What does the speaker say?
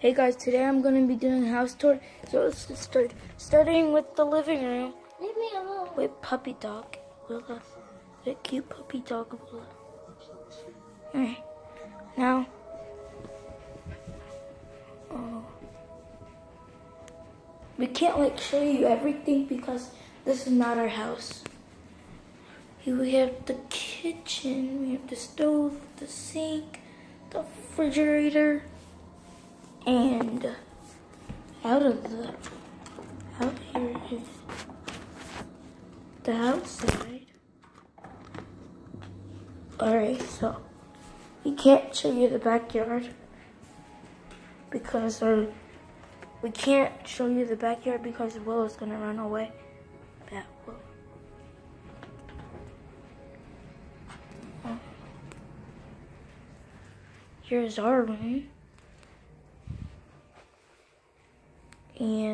Hey guys, today I'm gonna be doing a house tour. So let's get started. Starting with the living room Leave me alone. with puppy dog Willa. The cute puppy dog Willa. Alright. Now oh, we can't like show you everything because this is not our house. Here we have the kitchen, we have the stove, the sink, the refrigerator, and out of the out here is the outside. Alright, so we can't show you the backyard because we can't show you the backyard because Willow's gonna run away. That will. Here's our room. And